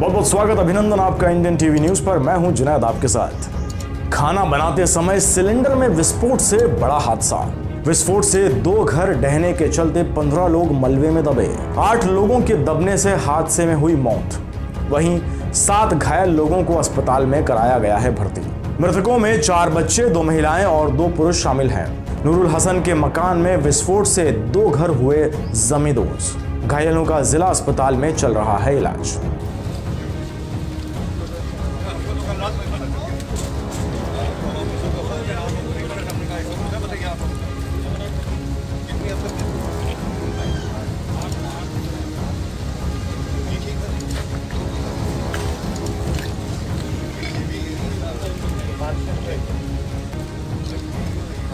बहुत बहुत स्वागत, अभिनंदन आपका इंडियन टीवी न्यूज़ पर। मैं हूँ जुनैद आपके साथ। खाना बनाते समय सिलेंडर में विस्फोट से बड़ा हादसा। विस्फोट से दो घर डहने के चलते पंद्रह लोग मलबे में दबे। आठ लोगों के दबने से हादसे में हुई मौत। वहीं सात घायल लोगों को अस्पताल में कराया गया है भर्ती। मृतकों में चार बच्चे, दो महिलाएँ और दो पुरुष शामिल हैं। नूरुल हसन के मकान में विस्फोट से दो घर हुए जमींदोज। घायलों का जिला अस्पताल में चल रहा है इलाज।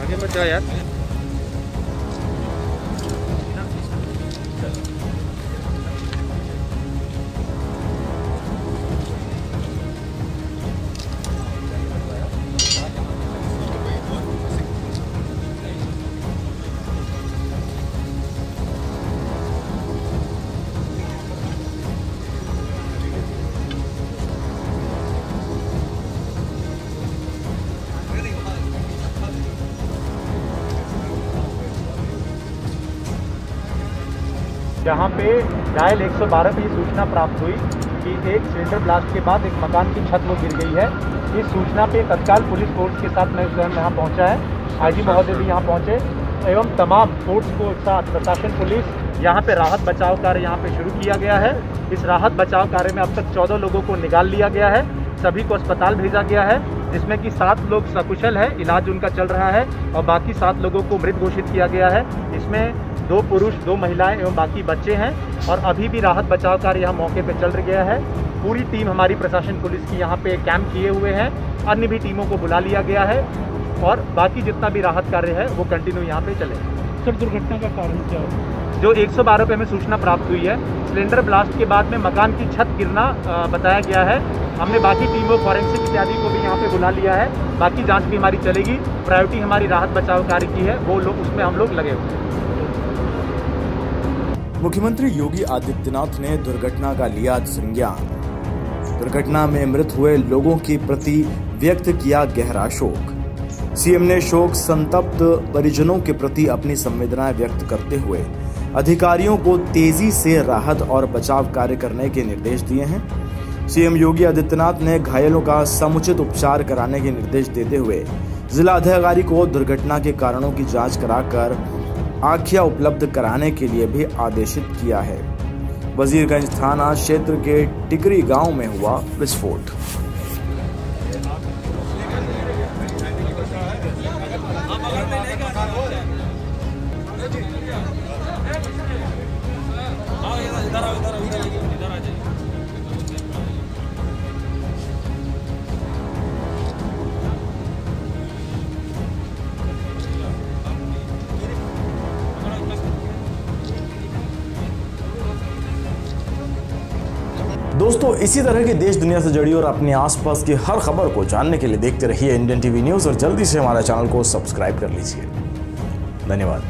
आगे मत जाओ यार जहाँ पे डायल 112 पे ये सूचना प्राप्त हुई कि एक सिलेंडर ब्लास्ट के बाद एक मकान की छत वो गिर गई है। इस सूचना पे तत्काल पुलिस फोर्स के साथ मैं स्वयं यहाँ पहुँचा है। आईजी महोदय भी यहाँ पहुँचे एवं तमाम फोर्स को साथ प्रशासन पुलिस यहाँ पे राहत बचाव कार्य यहाँ पे शुरू किया गया है। इस राहत बचाव कार्य में अब तक चौदह लोगों को निकाल लिया गया है। सभी को अस्पताल भेजा गया है जिसमें कि सात लोग सकुशल है इलाज उनका चल रहा है और बाकी सात लोगों को मृत घोषित किया गया है। इसमें दो पुरुष दो महिलाएँ एवं बाकी बच्चे हैं और अभी भी राहत बचाव कार्य यहाँ मौके पर चल गया है। पूरी टीम हमारी प्रशासन पुलिस की यहाँ पे कैंप किए हुए हैं। अन्य भी टीमों को बुला लिया गया है और बाकी जितना भी राहत कार्य है वो कंटिन्यू यहाँ पे चले। सर दुर्घटना का कारण क्या है? जो 112 पे हमें सूचना प्राप्त हुई है सिलेंडर ब्लास्ट के बाद में मकान की छत गिरना बताया गया है। हमने बाकी टीमों फॉरेंसिक इत्यादि को भी यहाँ पे बुला लिया है। बाकी जाँच भी हमारी चलेगी। प्रायोरिटी हमारी राहत बचाव कार्य की है वो लोग उसमें हम लोग लगे हुए हैं। मुख्यमंत्री योगी आदित्यनाथ ने दुर्घटना का लिया संज्ञान। दुर्घटना में मृत हुए लोगों के प्रति व्यक्त किया गहरा शोक। सीएम ने शोक संतप्त परिजनों के प्रति अपनी संवेदनाएँ व्यक्त करते हुए अधिकारियों को तेज़ी से राहत और बचाव कार्य करने के निर्देश दिए हैं। सीएम योगी आदित्यनाथ ने घायलों का समुचित उपचार कराने के निर्देश देते हुए जिला अधिकारी को दुर्घटना के कारणों की जाँच कराकर आख्या उपलब्ध कराने के लिए भी आदेशित किया है। वजीरगंज थाना क्षेत्र के टिकरी गाँव में हुआ विस्फोट। दोस्तों, इसी तरह की देश दुनिया से जुड़ी और अपने आसपास की हर खबर को जानने के लिए देखते रहिए इंडियन टीवी न्यूज़ और जल्दी से हमारे चैनल को सब्सक्राइब कर लीजिए। धन्यवाद।